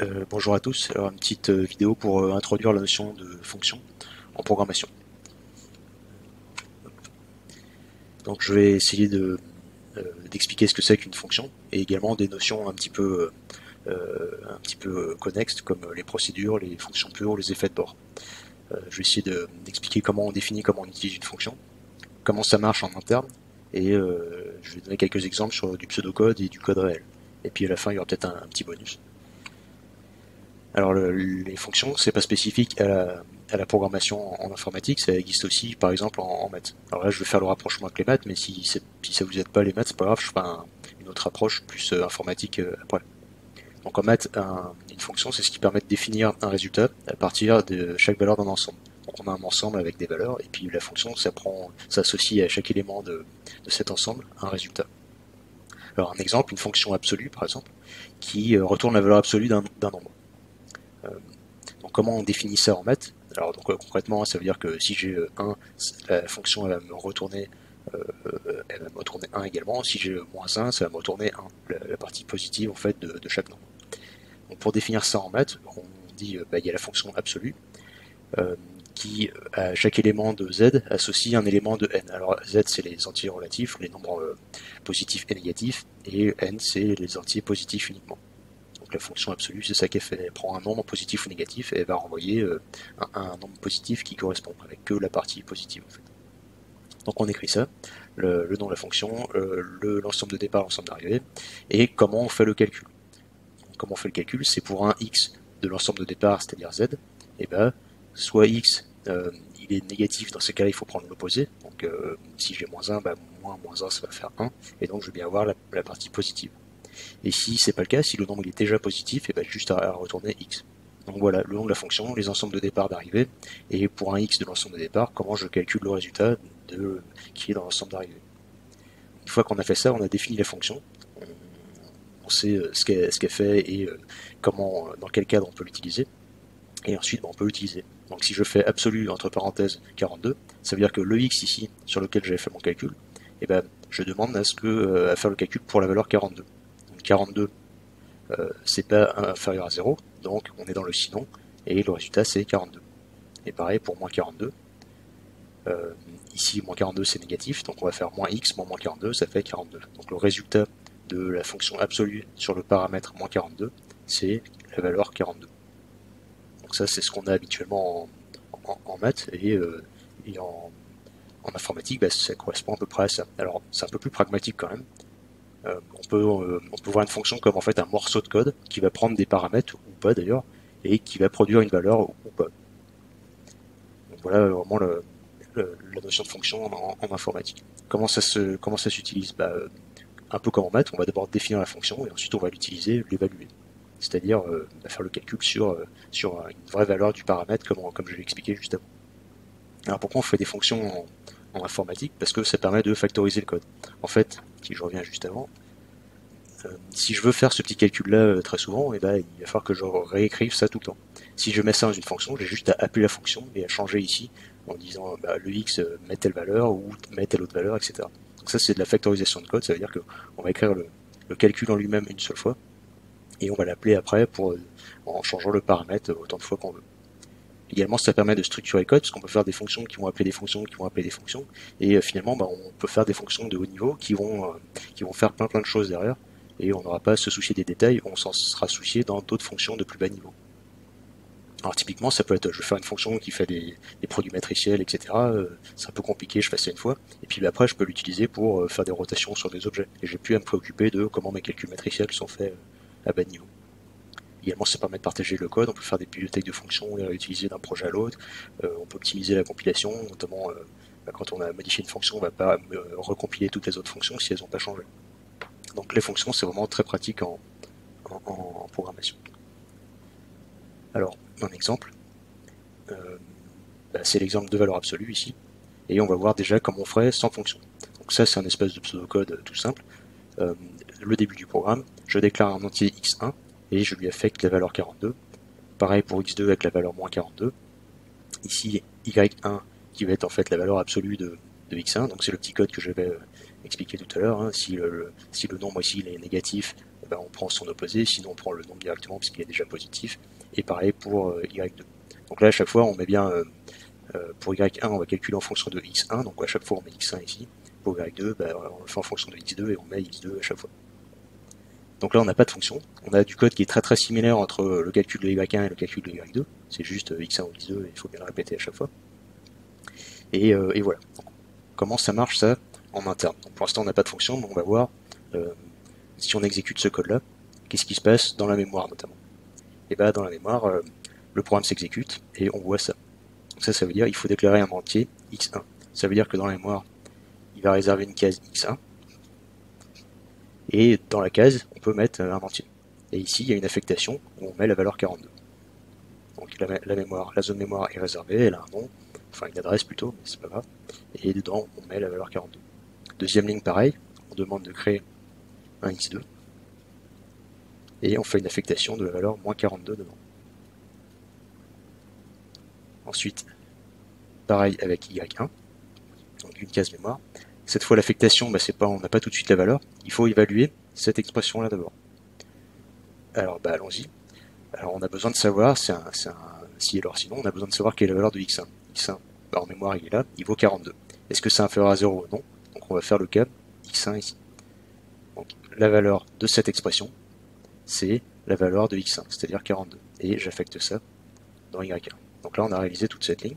Euh, bonjour à tous. Alors une petite euh, vidéo pour euh, introduire la notion de fonction en programmation. Donc je vais essayer de d'expliquer ce que c'est qu'une fonction et également des notions un petit peu un connexes comme les procédures, les fonctions pures, les effets de bord. Je vais essayer de- d'expliquer comment on définit, comment on utilise une fonction, comment ça marche en interne et je vais donner quelques exemples sur du pseudocode et du code réel. Et puis à la fin il y aura peut-être un petit bonus. Alors le- les fonctions, c'est pas spécifique à la, programmation en, informatique, ça existe aussi par exemple en, maths. Alors là je vais faire le rapprochement avec les maths, mais si, si ça vous aide pas les maths, c'est pas grave, je un- une autre approche plus euh, informatique euh, après. Donc en maths, un- une fonction c'est ce qui permet de définir un résultat à partir de chaque valeur d'un ensemble. Donc on a un ensemble avec des valeurs, et puis la fonction ça prend, ça associe à chaque élément de, de cet ensemble un résultat. Alors un exemple, une fonction absolue par exemple, qui euh, retourne la valeur absolue d'un nombre. Euh, donc comment on définit ça en maths? Alors donc euh, concrètement, ça veut dire que si j'ai euh, 1, la fonction elle va me retourner euh, euh, elle va me retourner 1 également. Si j'ai euh, moins 1, ça va me retourner 1, la, partie positive en fait de, chaque nombre. Pour définir ça en maths, on dit euh, bah, il y a la fonction absolue euh, qui euh, à chaque élément de z associe un élément de n. Alors z c'est les entiers relatifs, les nombres euh, positifs et négatifs, et n c'est les entiers positifs uniquement. La fonction absolue, c'est ça qu'elle fait. Elle prend un nombre positif ou négatif et elle va renvoyer euh, un, nombre positif qui correspond avec que la partie positive en fait. Donc on écrit ça, le, nom de la fonction, euh, le- l'ensemble de départ, l'ensemble d'arrivée, et comment on fait le calcul. Comment on fait le calcul C'est pour un x de l'ensemble de départ, c'est-à-dire z, et ben soit x euh, il est négatif, dans ce cas-là il faut prendre l'opposé. Donc si j'ai moins 1, bah, moins moins 1 ça va faire 1, et donc je vais bien avoir la partie positive. Et si c'est pas le cas, si le nombre est déjà positif, et ben juste à, retourner x. Donc voilà, le nom de la fonction, les ensembles de départ d'arrivée, et pour un x de l'ensemble de départ, comment je calcule le résultat qui est dans l'ensemble d'arrivée? Une fois qu'on a fait ça, on a défini la fonction, on, sait euh, ce qu'elle fait et euh, comment, dans quel cadre on peut l'utiliser, et ensuite ben, on peut l'utiliser. Donc si je fais absolu entre parenthèses 42, ça veut dire que le x ici, sur lequel j'avais fait mon calcul, et ben je demande à ce que euh, à faire le calcul pour la valeur 42. Donc 42 euh, c'est pas inférieur à 0, donc on est dans le sinon, et le résultat c'est 42. Et pareil pour moins 42. Euh, ici, moins 42 c'est négatif, donc on va faire moins x moins moins 42, ça fait 42. Donc le résultat de la fonction absolue sur le paramètre moins 42, c'est la valeur 42. Donc ça c'est ce qu'on a habituellement en, maths, et, euh, en informatique, bah, ça correspond à peu près à ça. Alors c'est un peu plus pragmatique quand même. Euh, on, peut, euh, voir une fonction comme en fait un morceau de code qui va prendre des paramètres, ou pas d'ailleurs, et qui va produire une valeur ou, pas. Donc voilà euh, vraiment le- la notion de fonction en, informatique. Comment ça se comment ça s'utilise? Bah, euh, Un peu comme en maths, on va d'abord définir la fonction et ensuite on va l'utiliser, l'évaluer. C'est-à-dire faire le calcul sur, sur une vraie valeur du paramètre comme, comme je l'ai expliqué juste avant. Alors pourquoi on fait des fonctions en informatique Parce que ça permet de factoriser le code. En fait, si je reviens juste avant, euh, si je veux faire ce petit calcul-là euh, très souvent, et ben, il va falloir que je réécrive ça tout le temps. Si je mets ça dans une fonction, j'ai juste à appeler la fonction et à changer ici en disant bah, le x euh, met telle valeur ou met telle autre valeur, etc. Donc ça c'est de la factorisation de code, ça veut dire que on va écrire le, le calcul en lui-même une seule fois et on va l'appeler après pour en changeant le paramètre autant de fois qu'on veut. Également, ça permet de structurer le code, parce qu'on peut faire des fonctions qui vont appeler des fonctions, qui vont appeler des fonctions, et euh, finalement, bah, on peut faire des fonctions de haut niveau qui vont, euh, qui vont faire plein plein de choses derrière, et on n'aura pas à se soucier des détails, on s'en sera soucié dans d'autres fonctions de plus bas niveau. Alors typiquement, ça peut être, je vais faire une fonction qui fait des, des produits matriciels, etc. euh, c'est un peu compliqué, je fais ça une fois, et puis après, je peux l'utiliser pour faire des rotations sur des objets, et j'ai plus à me préoccuper de comment mes calculs matriciels sont faits à bas niveau. Également, ça permet de partager le code, on peut faire des bibliothèques de fonctions, les réutiliser d'un projet à l'autre, euh, on peut optimiser la compilation, notamment euh, bah, quand on a modifié une fonction, on va pas euh, recompiler toutes les autres fonctions si elles n'ont pas changé. Donc les fonctions, c'est vraiment très pratique en, programmation. Alors, un exemple, bah, c'est l'exemple de valeur absolue ici, et on va voir déjà comment on ferait sans fonction. Donc ça, c'est un espèce de pseudocode tout simple. Le début du programme, je déclare un entier x1 et je lui affecte la valeur 42. Pareil pour x2 avec la valeur moins 42. Ici, y1 qui va être en fait la valeur absolue de, de x1, donc c'est le petit code que j'avais euh, expliqué tout à l'heure. hein. Si, le, nombre ici est négatif, bah, on prend son opposé, sinon on prend le nombre directement parce qu'il est déjà positif. Et pareil pour y2. Donc là, à chaque fois, on met bien pour y1, on va calculer en fonction de x1, donc à chaque fois on met x1 ici. Pour y2, bah, on le fait en fonction de x2 et on met x2 à chaque fois. Donc là, on n'a pas de fonction. On a du code qui est très très similaire entre le calcul de y1 et le calcul de y2. C'est juste x1 ou x2, il faut bien le répéter à chaque fois. Et, euh, voilà. comment ça marche ça en interne? Pour l'instant, on n'a pas de fonction, mais on va voir euh, si on exécute ce code-là, qu'est-ce qui se passe dans la mémoire notamment? Et bah dans la mémoire, euh, le programme s'exécute et on voit ça. Donc ça, ça veut dire qu'il faut déclarer un entier x1. Ça veut dire que dans la mémoire, il va réserver une case x1 et dans la case, on peut mettre un entier. Et ici, il y a une affectation où on met la valeur 42. Donc la, mémoire, la zone mémoire est réservée, elle a un nom, enfin une adresse plutôt, mais c'est pas grave. Et dedans, on met la valeur 42. Deuxième ligne, pareil, on demande de créer un x2. Et on fait une affectation de la valeur moins 42 dedans. Ensuite, pareil avec y1, donc une case mémoire. Cette fois, l'affectation, bah, c'est pas, on n'a pas tout de suite la valeur. Il faut évaluer cette expression-là d'abord. Alors, bah, allons-y. Alors, on a besoin de savoir, c'est un, un, si alors sinon, on a besoin de savoir quelle est la valeur de x1. x1, bah, en mémoire, il est là, il vaut 42. Est-ce que c'est inférieur à 0 Non? Donc, on va faire le cas x1 ici. Donc, la valeur de cette expression, c'est la valeur de x1, c'est-à-dire 42. Et j'affecte ça dans y1. Donc là, on a réalisé toute cette ligne.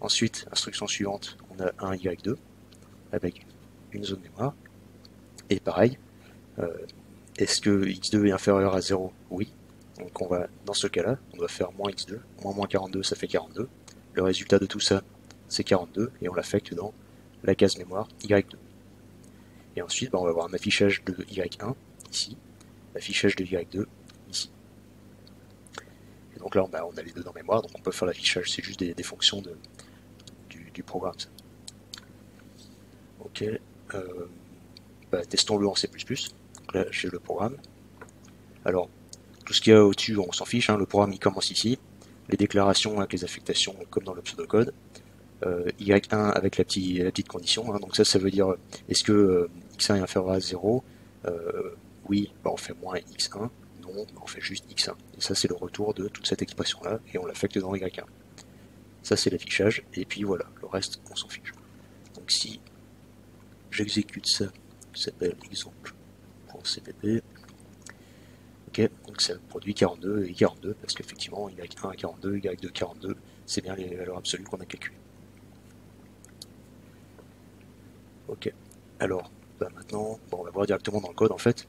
Ensuite, instruction suivante, on a un y2 avec une zone mémoire. Et pareil, euh, est-ce que x2 est inférieur à 0 Oui. Donc on va, dans ce cas-là, on va faire moins x2. Moins moins 42, ça fait 42. Le résultat de tout ça, c'est 42, et on l'affecte dans la case mémoire y2. Et ensuite, bah, on va avoir un affichage de y1, ici, l'affichage de y2, ici. Et donc là, on, bah, a les deux dans mémoire, donc on peut faire l'affichage, c'est juste des, fonctions de, du, programme. Ok. Euh, bah, testons-le en C++. Donc là, j'ai le programme. Alors, tout ce qu'il y a au-dessus, on s'en fiche. Hein. le programme, il commence ici. Les déclarations avec les affectations, comme dans le pseudocode. Euh, Y1 avec la, petite, condition. Hein. donc ça, ça veut dire, est-ce que euh, X1 est inférieur à 0 euh, Oui, bah, on fait moins X1. Non, bah, on fait juste X1. Et ça, c'est le retour de toute cette expression-là, et on l'affecte dans Y1. Ça, c'est l'affichage, et puis voilà, le reste, on s'en fiche. Donc si j'exécute ça, qui s'appelle exemple.cpp. Ok, donc ça produit 42 et 42, parce qu'effectivement, y1 à 42, y2 42, c'est bien les valeurs absolues qu'on a calculées. Ok, alors, bah, maintenant, on va voir directement dans le code, en fait,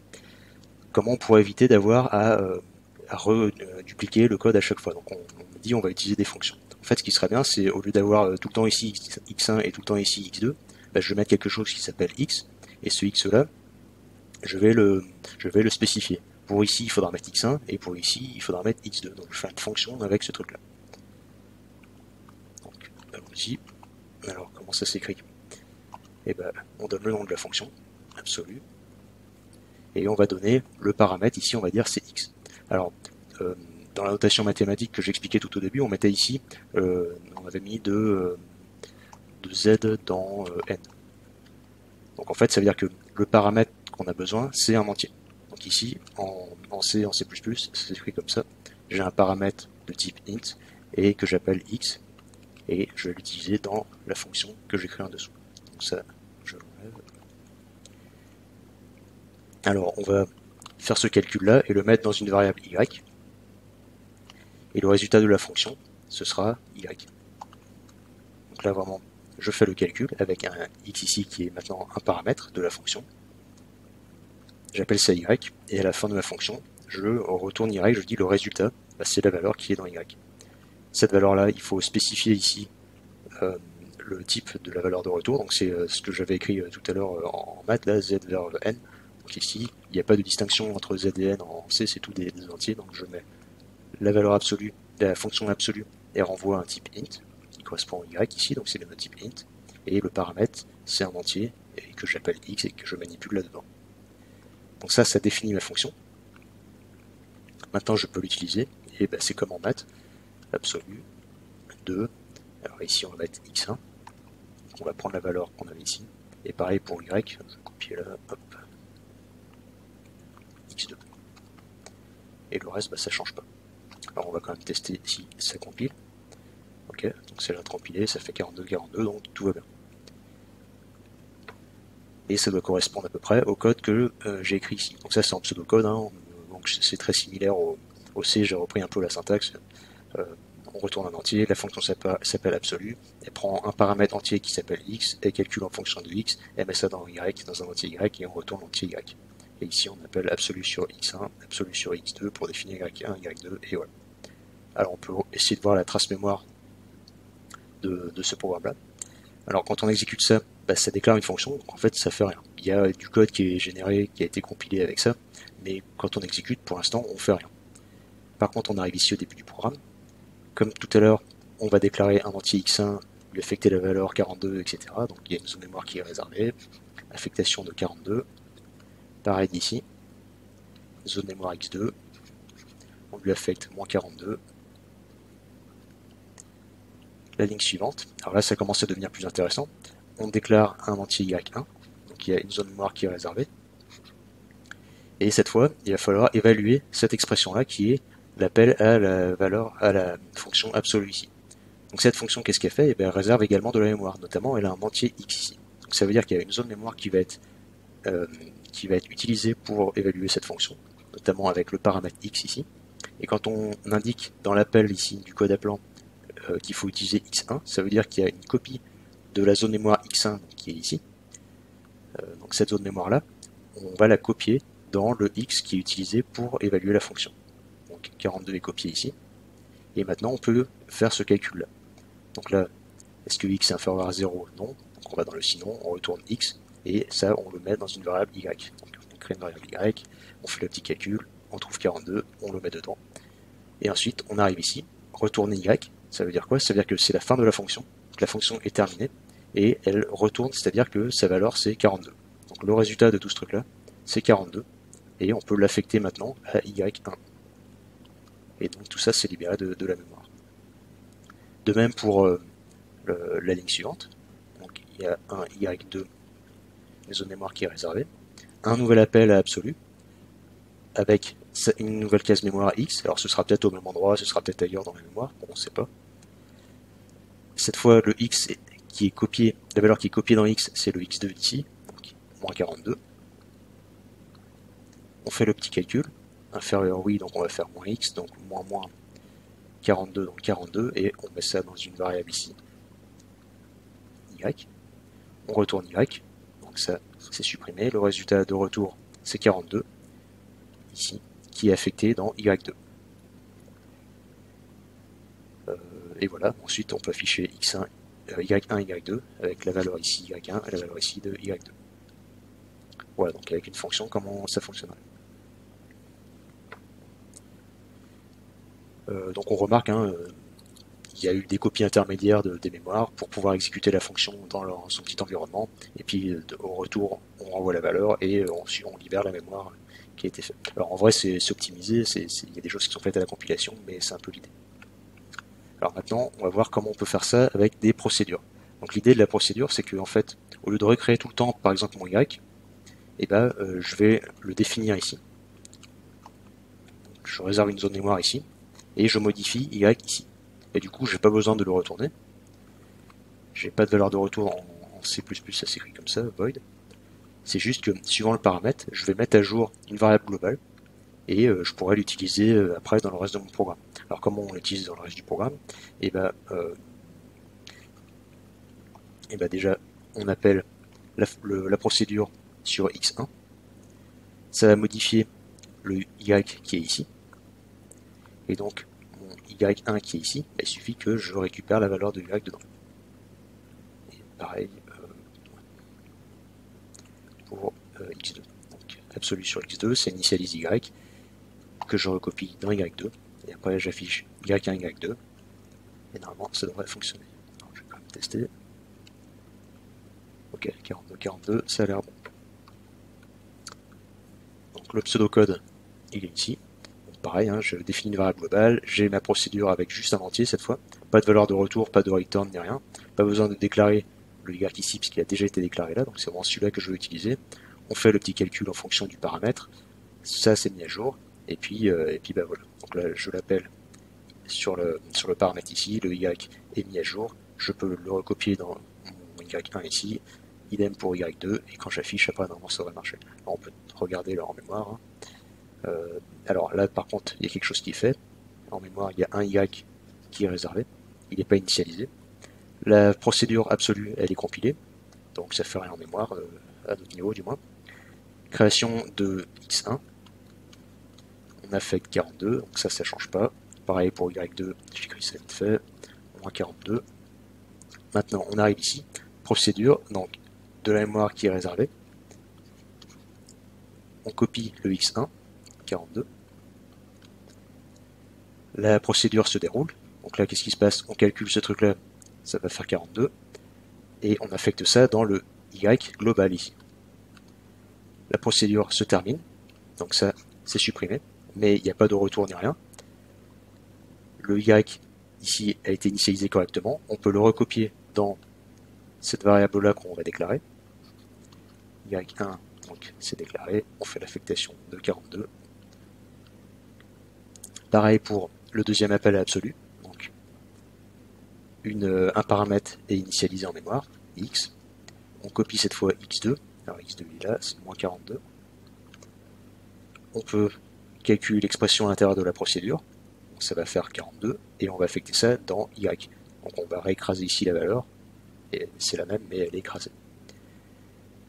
comment on pourrait éviter d'avoir à, euh, redupliquer le code à chaque fois? Donc on, on dit on va utiliser des fonctions. En fait, ce qui serait bien, c'est au lieu d'avoir euh, tout le temps ici x1 et tout le temps ici x2, bah, je vais mettre quelque chose qui s'appelle x, et ce x là, je vais le, spécifier. Pour ici, il faudra mettre x1, et pour ici, il faudra mettre x2. Donc je fais une fonction avec ce truc là. Donc, allons-y. Alors, comment ça s'écrit? Eh ben, on donne le nom de la fonction, absolue, et on va donner le paramètre, ici on va dire c'est x. Alors, euh, dans la notation mathématique que j'expliquais tout au début, on mettait ici, euh, on avait mis de de z dans euh, n. Donc en fait, ça veut dire que le paramètre qu'on a besoin, c'est un entier. Donc ici, en, C, en C++, c'est écrit comme ça. J'ai un paramètre de type int et que j'appelle x et je vais l'utiliser dans la fonction que j'écris en dessous. Donc ça, je l'enlève. Alors, on va faire ce calcul-là et le mettre dans une variable y. Et le résultat de la fonction, ce sera y. Donc là, vraiment, je fais le calcul avec un x ici qui est maintenant un paramètre de la fonction. J'appelle ça y, et à la fin de ma fonction, je retourne y, je dis le résultat, bah, c'est la valeur qui est dans y. Cette valeur-là, il faut spécifier ici euh, le type de la valeur de retour, donc c'est euh, ce que j'avais écrit euh, tout à l'heure en maths, là, z vers n. Donc ici, il n'y a pas de distinction entre z et n en C, c'est tout des, des entiers, donc je mets la valeur absolue, la fonction absolue, et renvoie un type int, correspond y ici, donc c'est le type int, et le paramètre c'est un entier et que j'appelle x et que je manipule là-dedans. Donc ça, ça définit ma fonction. Maintenant, je peux l'utiliser, et ben, c'est comme en maths, absolu 2, alors ici on va mettre x1, on va prendre la valeur qu'on avait ici, et pareil pour y, je copier là, hop, x2. Et le reste, bah, ça change pas. Alors on va quand même tester si ça compile. Donc c'est là compilé, ça fait 42, 42, donc tout va bien. Et ça doit correspondre à peu près au code que euh, j'ai écrit ici. Donc ça c'est en pseudocode, hein, donc c'est très similaire au, C, j'ai repris un peu la syntaxe. Euh, on retourne un entier, la fonction s'appelle absolue, elle prend un paramètre entier qui s'appelle x, elle calcule en fonction de x, elle met ça dans y, dans un entier y, et on retourne l'entier y. Et ici on appelle absolu sur x1, absolu sur x2 pour définir y1, y2, et voilà. Alors on peut essayer de voir la trace mémoire de, ce programme-là. Alors quand on exécute ça, bah, ça déclare une fonction, donc en fait ça fait rien. Il y a du code qui est généré, qui a été compilé avec ça, mais quand on exécute, pour l'instant, on fait rien. Par contre, on arrive ici au début du programme. Comme tout à l'heure, on va déclarer un entier x1, lui affecter la valeur 42, etc. Donc il y a une zone mémoire qui est réservée, affectation de 42. Pareil d'ici, zone mémoire x2, on lui affecte moins 42, la ligne suivante. Alors là, ça commence à devenir plus intéressant. On déclare un entier y1, donc il y a une zone mémoire qui est réservée. Et cette fois, il va falloir évaluer cette expression-là qui est l'appel à la valeur, à la fonction absolue ici. Donc cette fonction, qu'est-ce qu'elle fait? Eh Elle réserve également de la mémoire, notamment elle a un entier x ici. Donc ça veut dire qu'il y a une zone mémoire qui va être euh, qui va être utilisée pour évaluer cette fonction, notamment avec le paramètre x ici. Et quand on indique dans l'appel ici du code appelant euh, qu'il faut utiliser x1, ça veut dire qu'il y a une copie de la zone mémoire x1 qui est ici. Euh, donc cette zone mémoire là, on va la copier dans le x qui est utilisé pour évaluer la fonction. Donc 42 est copié ici. Et maintenant on peut faire ce calcul là. Donc là, est-ce que x est inférieur à 0 Non. Donc on va dans le sinon, on retourne x, et ça on le met dans une variable y. Donc on crée une variable y, on fait le petit calcul, on trouve 42, on le met dedans. Et ensuite on arrive ici, retourner y, ça veut dire quoi? Ça veut dire que c'est la fin de la fonction. la fonction est terminée et elle retourne, c'est-à-dire que sa valeur c'est 42. Donc le résultat de tout ce truc-là, c'est 42 et on peut l'affecter maintenant à y1. Et donc tout ça c'est libéré de, la mémoire. De même pour euh, la ligne suivante. Donc il y a un y2, une zone mémoire qui est réservée, un nouvel appel à absolu avec une nouvelle case mémoire X. Alors ce sera peut-être au même endroit, ce sera peut-être ailleurs dans la mémoire, on ne sait pas. Cette fois, le X qui est copié, la valeur qui est copiée dans X, c'est le X2 ici, donc moins 42. On fait le petit calcul, inférieur oui, donc on va faire moins X, donc moins moins 42, donc 42, et on met ça dans une variable ici, Y. On retourne Y, donc ça c'est supprimé, le résultat de retour c'est 42, ici, qui est affecté dans Y2. Euh, et voilà, ensuite on peut afficher X1, Y1, Y2 avec la valeur ici Y1 et la valeur ici de Y2. Voilà, donc avec une fonction, comment ça fonctionnerait. Euh, donc on remarque, hein, euh, il y a eu des copies intermédiaires de, des mémoires pour pouvoir exécuter la fonction dans son petit environnement, et puis au retour on renvoie la valeur et on, on libère la mémoire qui a été fait. Alors en vrai, c'est optimisé, il y a des choses qui sont faites à la compilation, mais c'est un peu l'idée. Alors maintenant, on va voir comment on peut faire ça avec des procédures. Donc l'idée de la procédure, c'est que en fait, au lieu de recréer tout le temps, par exemple mon y, eh ben, euh, je vais le définir ici. je réserve une zone mémoire ici, et je modifie y ici. Et du coup, j'ai pas besoin de le retourner. J'ai pas de valeur de retour en, en C++, ça s'écrit comme ça, void. C'est juste que, suivant le paramètre, je vais mettre à jour une variable globale et euh, je pourrais l'utiliser euh, après dans le reste de mon programme. Alors comment on l'utilise dans le reste du programme? Et eh ben, euh, eh ben déjà, on appelle la, procédure sur x1. Ça va modifier le y qui est ici. Et donc, mon y1 qui est ici, il suffit que je récupère la valeur de y dedans. Et pareil, euh, x2. Donc absolu sur x2, c'est initialise y, que je recopie dans y2, et après j'affiche y1, y2, et normalement ça devrait fonctionner. je vais quand même tester. Ok, 42, 42, ça a l'air bon. Donc le pseudocode, il est ici. pareil, hein, je définis une variable globale, j'ai ma procédure avec juste un entier cette fois, pas de valeur de retour, pas de return ni rien, pas besoin de déclarer le y ici puisqu'il a déjà été déclaré là, donc c'est vraiment celui-là que je veux utiliser on fait le petit calcul en fonction du paramètre, ça c'est mis à jour, et puis, et puis bah voilà. Donc là, je l'appelle sur le, sur le paramètre ici, le y est mis à jour, je peux le recopier dans mon y1 ici, idem pour y2, et quand j'affiche, après normalement ça va marcher. on peut regarder là en mémoire. Hein. Euh, alors là par contre, il y a quelque chose qui est fait. En mémoire, il y a un y qui est réservé, il n'est pas initialisé. La procédure absolue, elle est compilée, donc ça fait rien en mémoire, euh, à notre niveau du moins. Création de x1, on affecte 42, donc ça, ça change pas. Pareil pour y2, j'écris ça vite fait, moins 42. Maintenant, on arrive ici, procédure, donc de la mémoire qui est réservée. On copie le x1, 42. La procédure se déroule. Donc là, qu'est-ce qui se passe? On calcule ce truc-là, ça va faire 42. Et on affecte ça dans le y global ici. La procédure se termine. Donc ça, c'est supprimé. Mais il n'y a pas de retour ni rien. Le y ici a été initialisé correctement. On peut le recopier dans cette variable-là qu'on va déclarer. Y1, donc c'est déclaré. On fait l'affectation de 42. Pareil pour le deuxième appel à absolu. Donc, une, euh, un paramètre est initialisé en mémoire, x. On copie cette fois x2. Alors x2 est là, c'est moins 42. On peut calculer l'expression à l'intérieur de la procédure. Ça va faire 42. Et on va affecter ça dans y. Donc on va réécraser ici la valeur. Et c'est la même, mais elle est écrasée.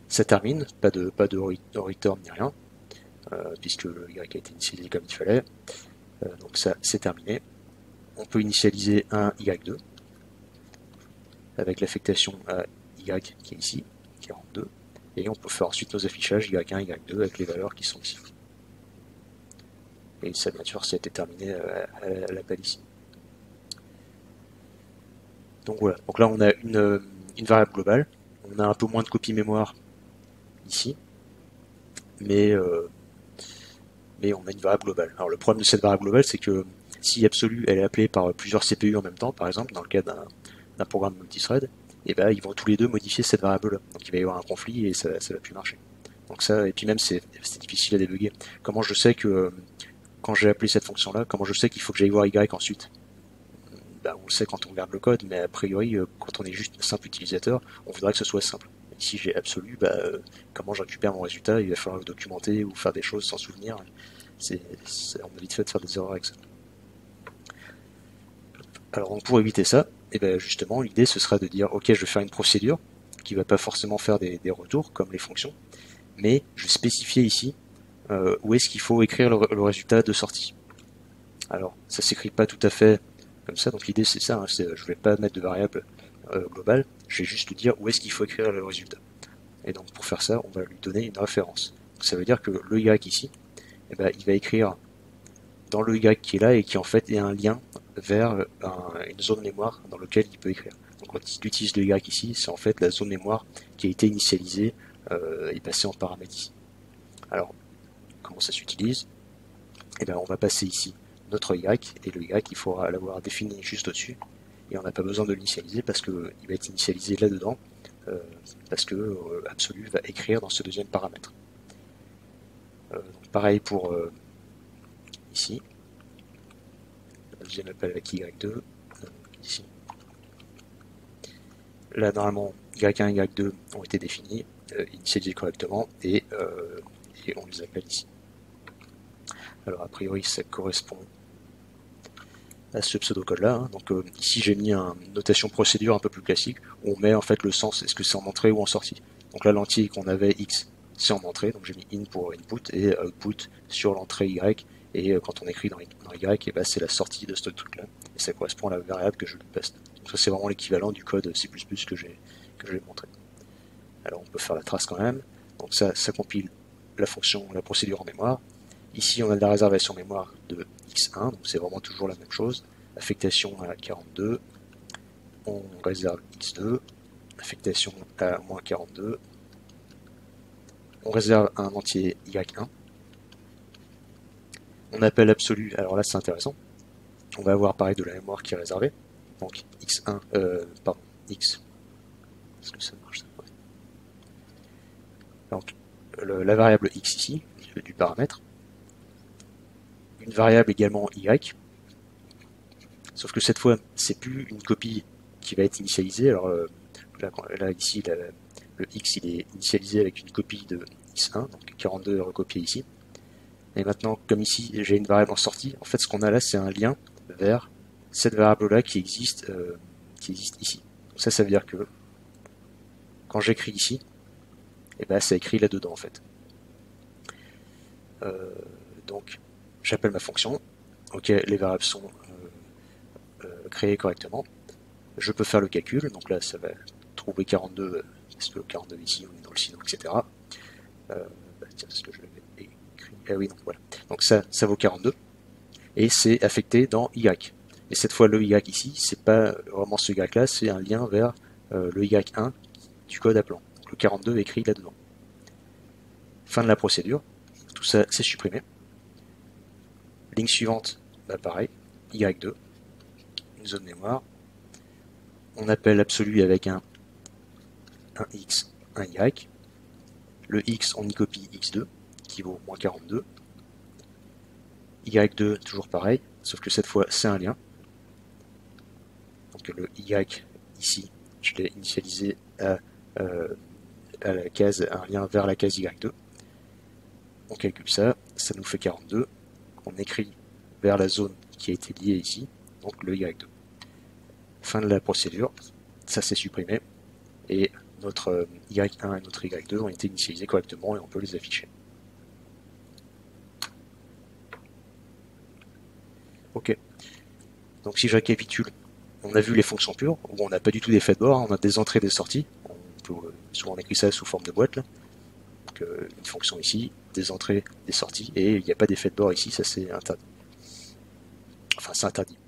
Ça termine, pas de, pas de return ni rien, euh, puisque y a été initialisé comme il fallait. Euh, donc ça, c'est terminé. On peut initialiser un y2 avec l'affectation à y qui est ici, 42. Et on peut faire ensuite nos affichages y1, y2 avec les valeurs qui sont ici. Et ça, bien sûr, ça été terminé euh, à, l'appel ici. Donc voilà, donc là on a une, une, variable globale, on a un peu moins de copies mémoire ici, mais euh, mais on a une variable globale. Alors le problème de cette variable globale, c'est que si absolue elle est appelée par plusieurs CPU en même temps, par exemple, dans le cas d'un programme multithread, et eh ben ils vont tous les deux modifier cette variable-là. Donc il va y avoir un conflit et ça, ne va plus marcher. Donc ça, et puis même c'est difficile à débugger. Comment je sais que quand j'ai appelé cette fonction-là, comment je sais qu'il faut que j'aille voir Y ensuite? Ben, on le sait quand on regarde le code, mais a priori, euh, quand on est juste simple utilisateur, on voudrait que ce soit simple. si j'ai absolu, bah, euh, comment je récupère mon résultat? Il va falloir le documenter ou faire des choses sans souvenir c'est, on a vite fait de faire des erreurs avec ça. Alors pour éviter ça, et eh ben justement l'idée ce sera de dire ok je vais faire une procédure qui va pas forcément faire des, retours comme les fonctions, mais je vais spécifier ici euh, où est-ce qu'il faut écrire le, résultat de sortie. Alors ça s'écrit pas tout à fait comme ça, donc l'idée c'est ça, hein, c'est, je vais pas mettre de variable euh, globale, je vais juste dire où est-ce qu'il faut écrire le résultat. Et donc pour faire ça, on va lui donner une référence. ça veut dire que le y ici, eh ben, il va écrire dans le Y qui est là et qui en fait est un lien vers une zone mémoire dans laquelle il peut écrire. Donc quand il utilise le Y ici, c'est en fait la zone mémoire qui a été initialisée euh, et passée en paramètre ici. Alors, comment ça s'utilise Eh bien, on va passer ici notre Y, et le Y, il faudra l'avoir défini juste au-dessus, et on n'a pas besoin de l'initialiser parce qu'il va être initialisé là-dedans, euh, parce que euh, Absolu va écrire dans ce deuxième paramètre. Euh, pareil pour euh, ici. Le deuxième appel avec Y2. Euh, ici. Là, normalement, Y1 et Y2 ont été définis, initialisés correctement, et, on les appelle ici. Alors, a priori, ça correspond à ce pseudo-code-là. Hein. Donc ici j'ai mis une notation procédure un peu plus classique, on met en fait le sens, est-ce que c'est en entrée ou en sortie. Donc là l'entier qu'on avait x c'est en entrée, donc j'ai mis in pour input et output sur l'entrée y, et euh, quand on écrit dans, y, et ben, c'est la sortie de ce truc là, et ça correspond à la variable que je lui passe. Donc ça c'est vraiment l'équivalent du code C++ que j'ai que j'ai montré. Alors on peut faire la trace quand même, donc ça, ça compile la fonction, la procédure en mémoire. Ici on a de la réservation mémoire de x1, donc c'est vraiment toujours la même chose. Affectation à 42, on réserve x2, affectation à moins 42, on réserve un entier y1. On appelle absolu, alors là c'est intéressant. On va avoir pareil de la mémoire qui est réservée. Donc x1, euh, pardon, x. Est-ce que ça marche ça Donc la variable x ici, du paramètre, une variable également y. Sauf que cette fois, c'est plus une copie qui va être initialisée. Alors euh, là, ici, le x il est initialisé avec une copie de x1, donc 42 est recopié ici. Et maintenant, comme ici, j'ai une variable en sortie, en fait, ce qu'on a là, c'est un lien vers cette variable-là qui existe, euh, qui existe ici. Donc ça, ça veut dire que quand j'écris ici, et eh ben, ça écrit là-dedans, en fait. Euh, donc, j'appelle ma fonction. Ok, les variables sont euh, créées correctement. Je peux faire le calcul, donc là, ça va trouver 42, est-ce que 42 ici, on est dans le sino, etc. Bah, tiens, ce que je ah oui, donc voilà. Donc ça, ça vaut 42. Et c'est affecté dans Y. Et cette fois, le Y ici, c'est pas vraiment ce Y là, c'est un lien vers euh, le Y1 du code appelant. Donc le 42 est écrit là-dedans. Fin de la procédure. Tout ça, c'est supprimé. Ligne suivante, bah pareil, Y2, une zone mémoire. On appelle absolu avec un, X, un Y. Le X, on y copie X2 qui vaut moins 42. Y2, toujours pareil, sauf que cette fois c'est un lien. Donc le Y ici, je l'ai initialisé à, euh, à, la case, un lien vers la case Y2. On calcule ça, ça nous fait 42. On écrit vers la zone qui a été liée ici, donc le Y2. Fin de la procédure, ça s'est supprimé, et notre euh, Y1 et notre Y2 ont été initialisés correctement et on peut les afficher. Ok. Donc si je récapitule, on a vu les fonctions pures, où on n'a pas du tout d'effet de bord, on a des entrées et des sorties. On peut, euh, souvent on écrit ça sous forme de boîte. Donc euh, une fonction ici, des entrées, des sorties, et il n'y a pas d'effet de bord ici, ça c'est interdit. Enfin c'est interdit.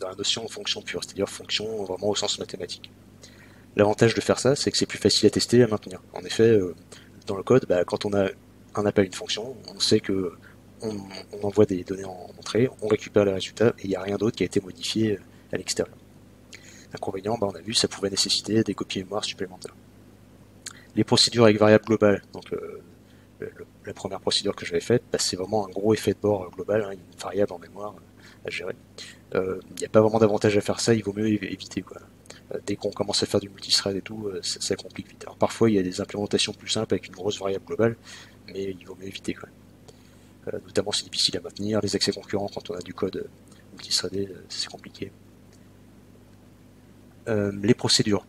Dans la notion fonction pure, c'est-à-dire fonction vraiment au sens mathématique. L'avantage de faire ça, c'est que c'est plus facile à tester et à maintenir. En effet, euh, dans le code, bah, quand on a un appel à une fonction, on sait que on, envoie des données en entrée, on récupère les résultats et il n'y a rien d'autre qui a été modifié euh, à l'extérieur. L'inconvénient, bah, on a vu, ça pouvait nécessiter des copies mémoire supplémentaires. Les procédures avec variable globale, donc euh, la première procédure que j'avais faite, bah, c'est vraiment un gros effet de bord euh, global, hein, une variable en mémoire à gérer. Il n'y a pas vraiment d'avantage à faire ça, il vaut mieux éviter. Dès qu'on commence à faire du multithread et tout, ça, complique vite. Alors parfois il y a des implémentations plus simples avec une grosse variable globale, mais il vaut mieux éviter. Euh, notamment c'est difficile à maintenir, les accès concurrents quand on a du code multithreadé, euh, c'est compliqué. Euh, les procédures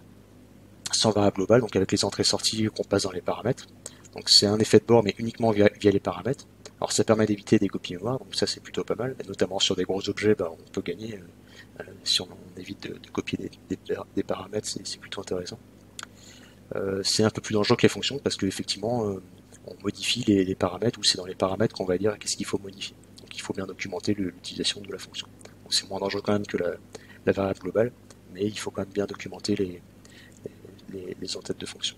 sans variable globale, donc avec les entrées-sorties qu'on passe dans les paramètres. Donc c'est un effet de bord, mais uniquement via, les paramètres. Alors ça permet d'éviter des copies mémoire, donc ça c'est plutôt pas mal. Et notamment sur des gros objets, bah, on peut gagner. si on, évite de, copier des, paramètres, c'est plutôt intéressant. c'est un peu plus dangereux que les fonctions, parce qu'effectivement, on modifie les, paramètres, ou c'est dans les paramètres qu'on va dire qu'est-ce qu'il faut modifier. Donc il faut bien documenter l'utilisation de la fonction. C'est moins dangereux quand même que la, variable globale, mais il faut quand même bien documenter les, les, entêtes de fonction.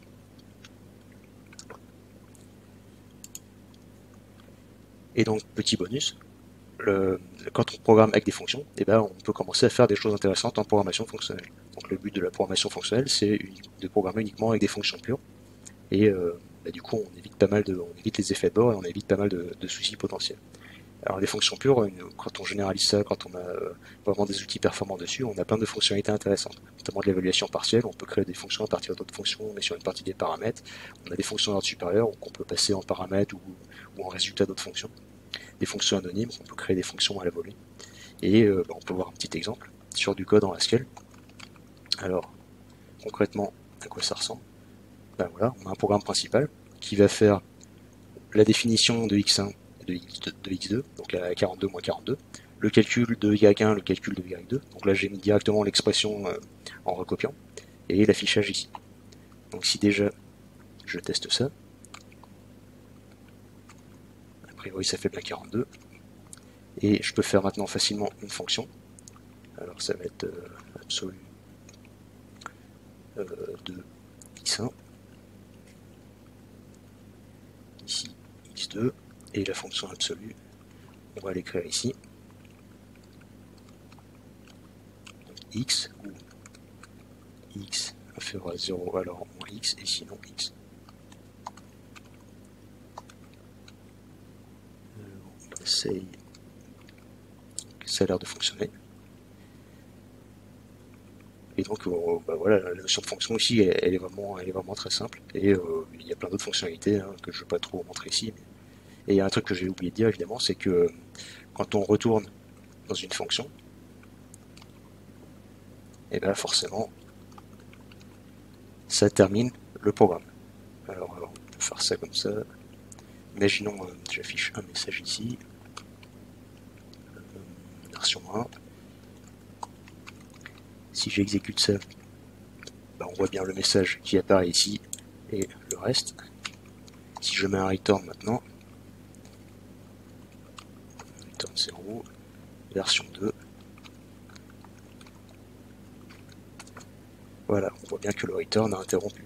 Et donc, petit bonus, quand on programme avec des fonctions, eh ben, on peut commencer à faire des choses intéressantes en programmation fonctionnelle. Donc le but de la programmation fonctionnelle, c'est de programmer uniquement avec des fonctions pures. Et euh, bah, du coup on évite pas mal de, on évite les effets de bord et on évite pas mal de, soucis potentiels. Alors les fonctions pures, quand on généralise ça, quand on a euh, vraiment des outils performants dessus, on a plein de fonctionnalités intéressantes, notamment de l'évaluation partielle, on peut créer des fonctions à partir d'autres fonctions, mais sur une partie des paramètres. On a des fonctions d'ordre supérieur qu'on peut passer en paramètres ou, en résultat d'autres fonctions. Des fonctions anonymes, on peut créer des fonctions à la volée. Et euh, bah, on peut voir un petit exemple sur du code en Haskell. Alors, concrètement, à quoi ça ressemble? Ben voilà, on a un programme principal qui va faire la définition de x1 et de, x 2 donc à 42 moins 42, le calcul de y1, le calcul de y2, donc là j'ai mis directement l'expression euh, en recopiant, et l'affichage ici. Donc si déjà je teste ça, a priori ça fait bien 42, et je peux faire maintenant facilement une fonction, alors ça va être euh, absolu euh, de x1, x2 et la fonction absolue, on va l'écrire ici. x ou x inférieur à 0 alors moins x et sinon x. Euh, on essaye ça a l'air de fonctionner. Et donc euh, bah voilà, la notion de fonction ici, elle, est, vraiment, elle est vraiment très simple. Et euh, il y a plein d'autres fonctionnalités hein, que je ne vais pas trop montrer ici. Et il y a un truc que j'ai oublié de dire évidemment, c'est que quand on retourne dans une fonction, et bien forcément, ça termine le programme. Alors, on peut faire ça comme ça. Imaginons, euh, j'affiche un message ici, version 1. Si j'exécute ça, bah, on voit bien le message qui apparaît ici et le reste. Si je mets un return maintenant, return 0, version 2, voilà, on voit bien que le return a interrompu.